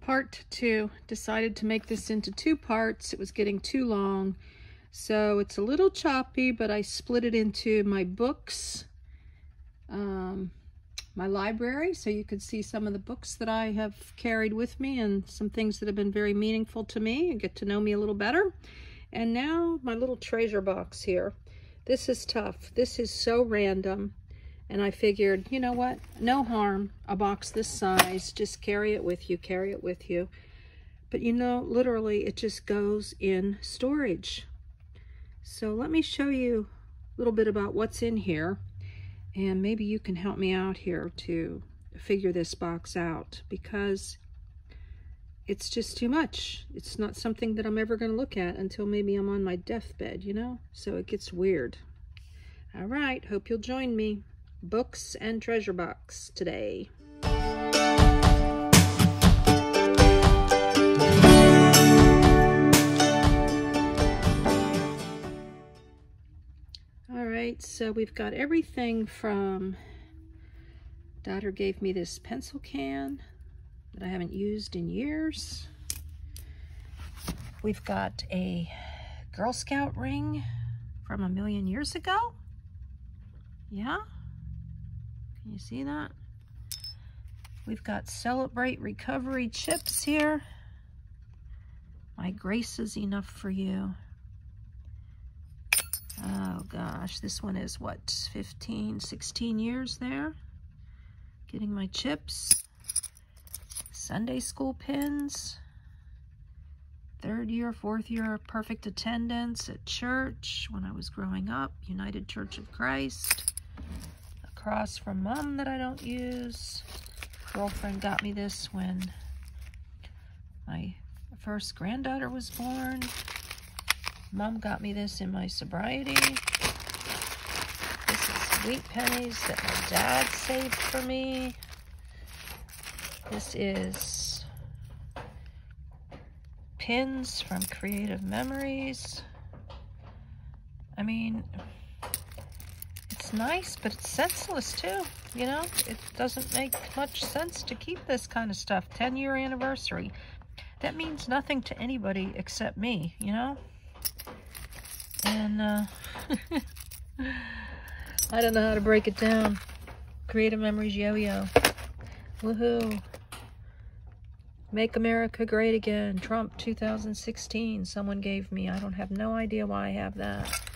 part two. Decided to make this into two parts. It was getting too long. So it's a little choppy, but I split it into my books, um, my library, so you could see some of the books that I have carried with me and some things that have been very meaningful to me and get to know me a little better. And now my little treasure box here. This is tough. This is so random. And I figured, you know what? No harm. A box this size. Just carry it with you. Carry it with you. But you know, literally, it just goes in storage. So let me show you a little bit about what's in here. And maybe you can help me out here to figure this box out. Because it's just too much. It's not something that I'm ever going to look at until maybe I'm on my deathbed, you know? So it gets weird. All right, hope you'll join me books and treasure box today. All right, so we've got everything from, daughter gave me this pencil can that I haven't used in years. We've got a Girl Scout ring from a million years ago. Yeah, you see that? We've got Celebrate Recovery chips here. My grace is enough for you. Oh gosh, this one is what, 15, 16 years there? Getting my chips. Sunday school pins. Third year, fourth year, perfect attendance at church when I was growing up, United Church of Christ cross from mom that I don't use. Girlfriend got me this when my first granddaughter was born. Mom got me this in my sobriety. This is sweet pennies that my dad saved for me. This is pins from Creative Memories. I mean, nice, but it's senseless too. You know, it doesn't make much sense to keep this kind of stuff. 10 year anniversary. That means nothing to anybody except me, you know? And, uh, I don't know how to break it down. Creative Memories Yo-Yo. Woohoo. Make America Great Again. Trump 2016. Someone gave me. I don't have no idea why I have that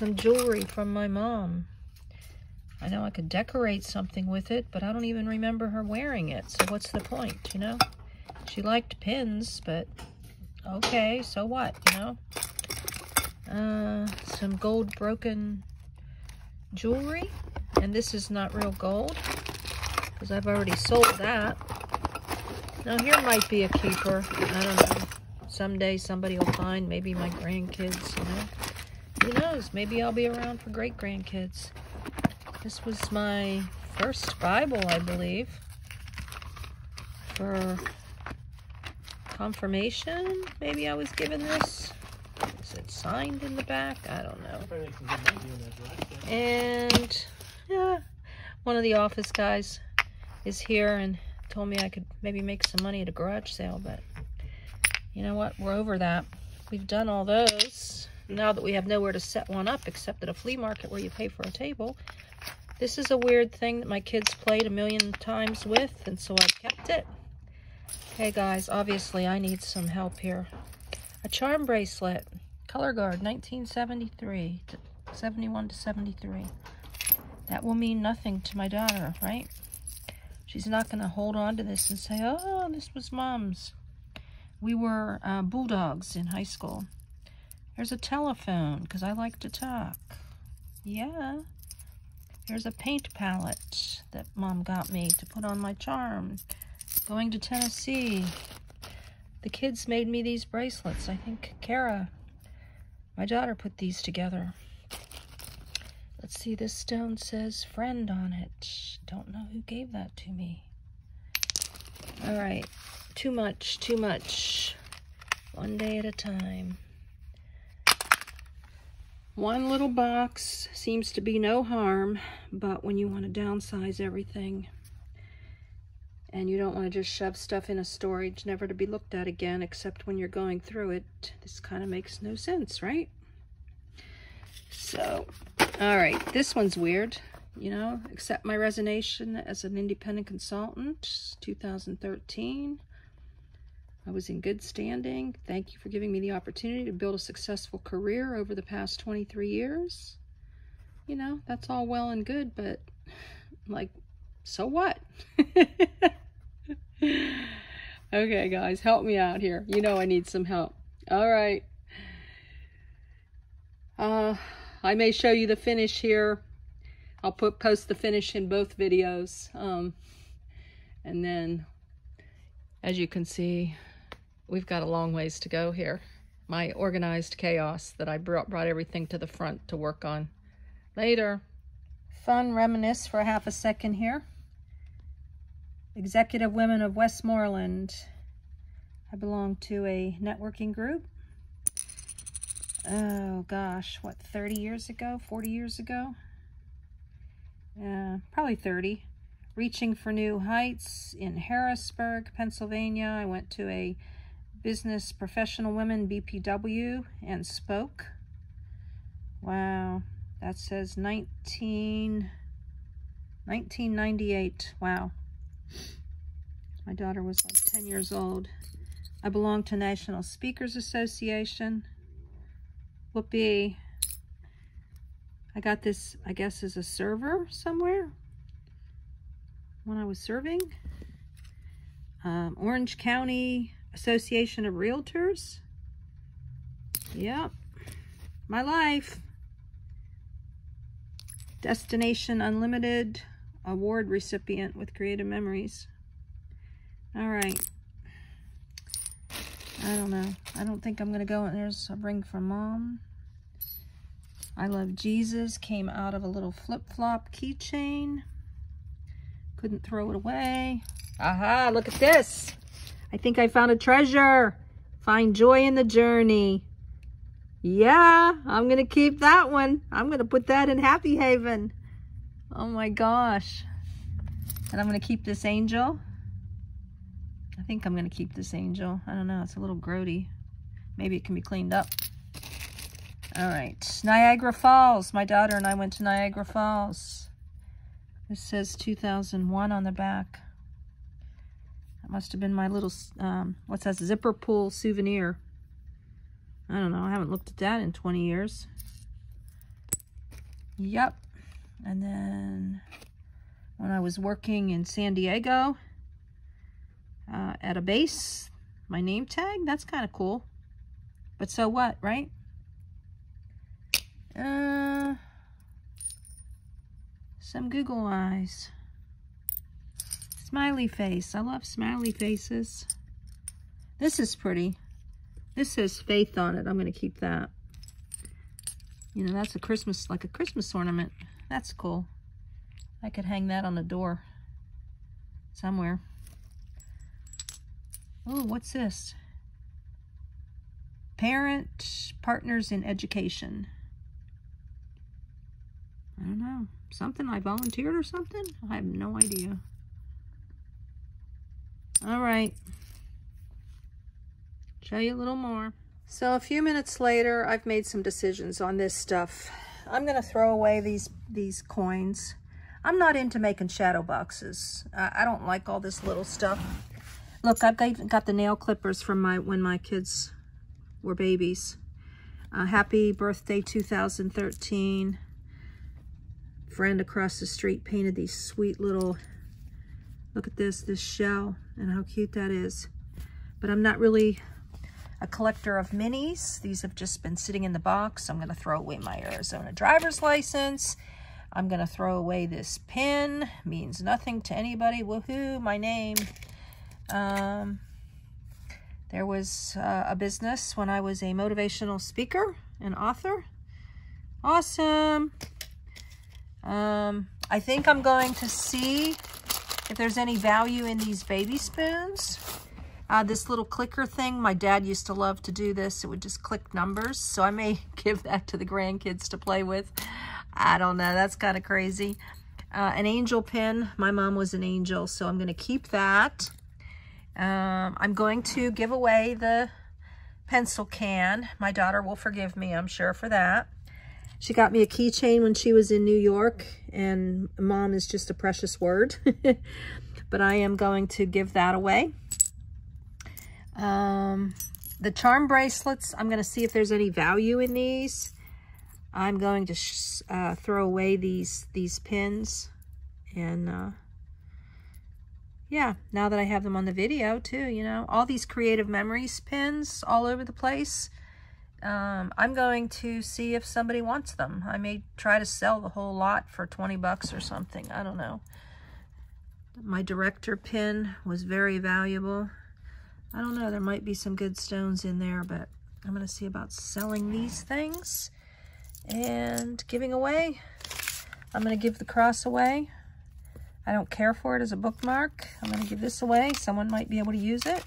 some jewelry from my mom. I know I could decorate something with it, but I don't even remember her wearing it. So what's the point, you know? She liked pins, but okay, so what, you know? Uh, some gold broken jewelry. And this is not real gold, because I've already sold that. Now here might be a keeper. I don't know. Someday somebody will find, maybe my grandkids, you know? Who knows? Maybe I'll be around for great grandkids. This was my first Bible, I believe, for confirmation. Maybe I was given this. Is it signed in the back? I don't know. And yeah, one of the office guys is here and told me I could maybe make some money at a garage sale, but you know what? We're over that. We've done all those now that we have nowhere to set one up except at a flea market where you pay for a table. This is a weird thing that my kids played a million times with, and so I kept it. Hey guys, obviously I need some help here. A charm bracelet, color guard, 1973, to 71 to 73. That will mean nothing to my daughter, right? She's not going to hold on to this and say, oh, this was mom's. We were uh, bulldogs in high school. There's a telephone, because I like to talk. Yeah. Here's a paint palette that Mom got me to put on my charm. Going to Tennessee. The kids made me these bracelets. I think Kara, my daughter, put these together. Let's see, this stone says friend on it. Don't know who gave that to me. All right, too much, too much. One day at a time. One little box seems to be no harm, but when you want to downsize everything, and you don't want to just shove stuff in a storage never to be looked at again except when you're going through it. This kind of makes no sense, right? So, all right, this one's weird. You know, accept my resignation as an independent consultant, 2013. I was in good standing. Thank you for giving me the opportunity to build a successful career over the past 23 years. You know, that's all well and good, but like, so what? okay, guys, help me out here. You know I need some help. All right. Uh, I may show you the finish here. I'll put post the finish in both videos. Um, and then, as you can see, we've got a long ways to go here. My organized chaos that I brought, brought everything to the front to work on. Later. Fun reminisce for half a second here. Executive Women of Westmoreland. I belong to a networking group. Oh gosh, what, 30 years ago, 40 years ago? Uh, probably 30. Reaching for New Heights in Harrisburg, Pennsylvania. I went to a Business Professional Women BPW and spoke. Wow, that says 19, 1998. Wow. My daughter was like 10 years old. I belong to National Speakers Association. Whoopee. I got this, I guess, as a server somewhere when I was serving. Um, Orange County Association of Realtors. Yep. My life. Destination Unlimited award recipient with creative memories. All right. I don't know. I don't think I'm going to go. And there's a ring from mom. I Love Jesus came out of a little flip-flop keychain. Couldn't throw it away. Aha, look at this. I think I found a treasure. Find joy in the journey. Yeah, I'm going to keep that one. I'm going to put that in Happy Haven. Oh my gosh. And I'm going to keep this angel. I think I'm going to keep this angel. I don't know. It's a little grody. Maybe it can be cleaned up. All right. Niagara Falls. My daughter and I went to Niagara Falls. This says 2001 on the back. Must have been my little, um, what's that, zipper pull souvenir. I don't know. I haven't looked at that in 20 years. Yep. And then when I was working in San Diego uh, at a base, my name tag, that's kind of cool. But so what, right? Uh, some Google eyes. Smiley face. I love smiley faces. This is pretty. This says faith on it. I'm going to keep that. You know, that's a Christmas, like a Christmas ornament. That's cool. I could hang that on the door somewhere. Oh, what's this? Parent Partners in Education. I don't know. Something I volunteered or something? I have no idea. All right. Show you a little more. So a few minutes later, I've made some decisions on this stuff. I'm going to throw away these, these coins. I'm not into making shadow boxes. I, I don't like all this little stuff. Look, I've got, got the nail clippers from my when my kids were babies. Uh, happy birthday 2013. Friend across the street painted these sweet little, look at this, this shell and how cute that is. But I'm not really a collector of minis. These have just been sitting in the box. I'm going to throw away my Arizona driver's license. I'm going to throw away this pin. Means nothing to anybody. Woohoo, my name. Um, there was uh, a business when I was a motivational speaker and author. Awesome. Um, I think I'm going to see if there's any value in these baby spoons. Uh, this little clicker thing, my dad used to love to do this. It would just click numbers. So I may give that to the grandkids to play with. I don't know. That's kind of crazy. Uh, an angel pin. My mom was an angel, so I'm going to keep that. Um, I'm going to give away the pencil can. My daughter will forgive me, I'm sure, for that. She got me a keychain when she was in New York, and mom is just a precious word. but I am going to give that away. Um, the charm bracelets, I'm going to see if there's any value in these. I'm going to uh, throw away these these pins and uh, yeah now that I have them on the video too you know all these creative memories pins all over the place um, I'm going to see if somebody wants them I may try to sell the whole lot for 20 bucks or something I don't know my director pin was very valuable I don't know there might be some good stones in there but I'm going to see about selling these things and giving away. I'm going to give the cross away. I don't care for it as a bookmark. I'm going to give this away. Someone might be able to use it.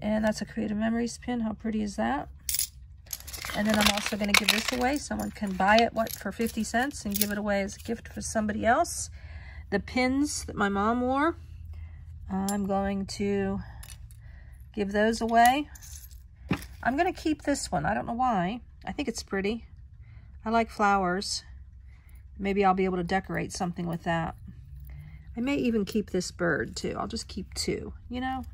And that's a Creative Memories pin. How pretty is that? And then I'm also going to give this away. Someone can buy it, what, for 50 cents and give it away as a gift for somebody else. The pins that my mom wore, I'm going to give those away. I'm going to keep this one. I don't know why. I think it's pretty. I like flowers. Maybe I'll be able to decorate something with that. I may even keep this bird too. I'll just keep two, you know?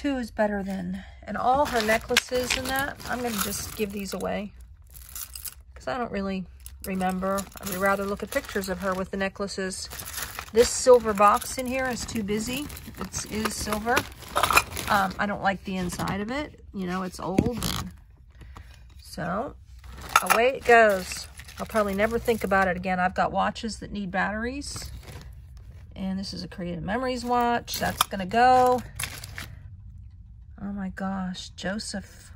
Two is better than, and all her necklaces and that, I'm going to just give these away. Because I don't really remember. I would rather look at pictures of her with the necklaces. This silver box in here is too busy. It is silver. Um, I don't like the inside of it. You know, it's old. So, away it goes. I'll probably never think about it again. I've got watches that need batteries. And this is a Creative Memories watch. That's going to go. Oh my gosh, Joseph.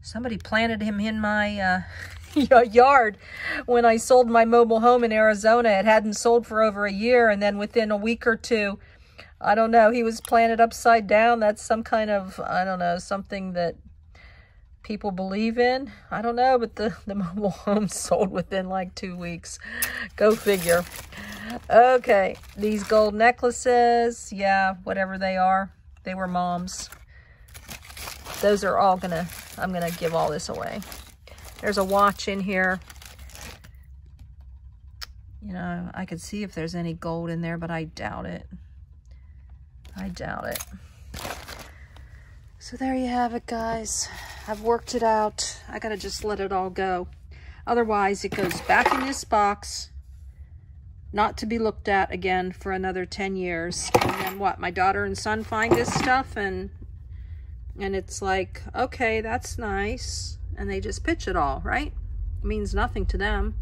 Somebody planted him in my uh, yard when I sold my mobile home in Arizona. It hadn't sold for over a year. And then within a week or two, I don't know, he was planted upside down. That's some kind of, I don't know, something that people believe in. I don't know, but the, the mobile home sold within like two weeks. Go figure. Okay, these gold necklaces, yeah, whatever they are, they were mom's. Those are all gonna, I'm gonna give all this away. There's a watch in here. You know, I could see if there's any gold in there, but I doubt it. I doubt it. So there you have it, guys. I've worked it out. I gotta just let it all go. Otherwise, it goes back in this box, not to be looked at again for another 10 years. And then what? My daughter and son find this stuff and and it's like, okay, that's nice. And they just pitch it all, right? It means nothing to them.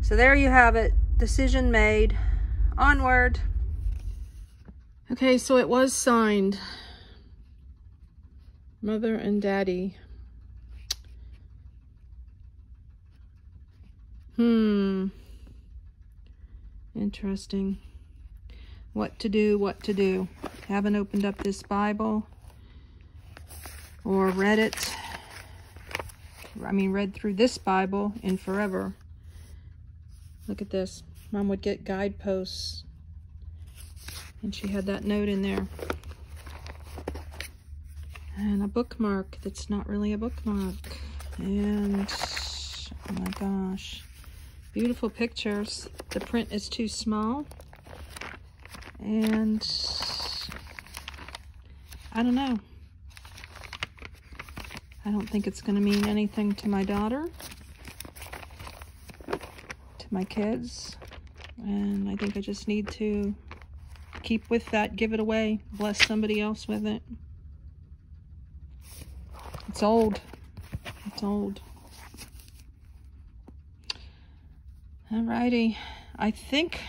So there you have it. Decision made. Onward. Okay, so it was signed. Mother and Daddy. Hmm. Interesting. What to do, what to do. Haven't opened up this Bible or read it. I mean, read through this Bible in forever. Look at this. Mom would get guideposts. And she had that note in there and a bookmark that's not really a bookmark and oh my gosh beautiful pictures the print is too small and I don't know I don't think it's going to mean anything to my daughter to my kids and I think I just need to keep with that give it away bless somebody else with it it's old. It's old. Alrighty. I think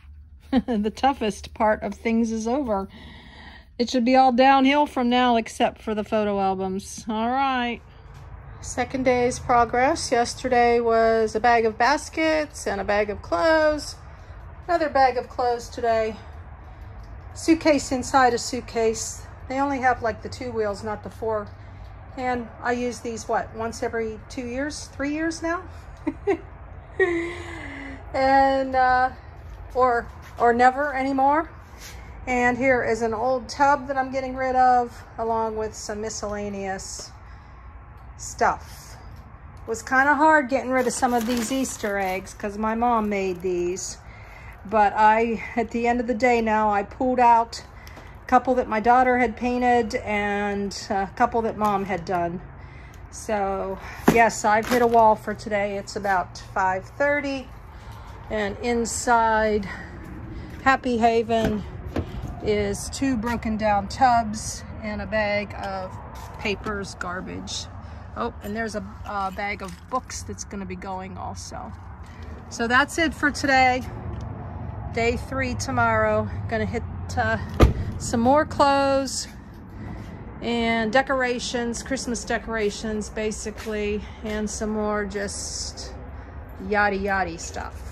the toughest part of things is over. It should be all downhill from now except for the photo albums. All right. Second day's progress. Yesterday was a bag of baskets and a bag of clothes. Another bag of clothes today. Suitcase inside a suitcase. They only have like the two wheels, not the four and I use these, what, once every two years, three years now? and uh, or or never anymore. And here is an old tub that I'm getting rid of, along with some miscellaneous stuff. It was kind of hard getting rid of some of these Easter eggs because my mom made these. But I, at the end of the day now, I pulled out a couple that my daughter had painted and a couple that mom had done. So yes, I've hit a wall for today. It's about 5.30 and inside Happy Haven is two broken down tubs and a bag of papers, garbage. Oh, and there's a, a bag of books that's gonna be going also. So that's it for today. Day three tomorrow. Gonna hit uh, some more clothes and decorations, Christmas decorations basically, and some more just yada yada stuff.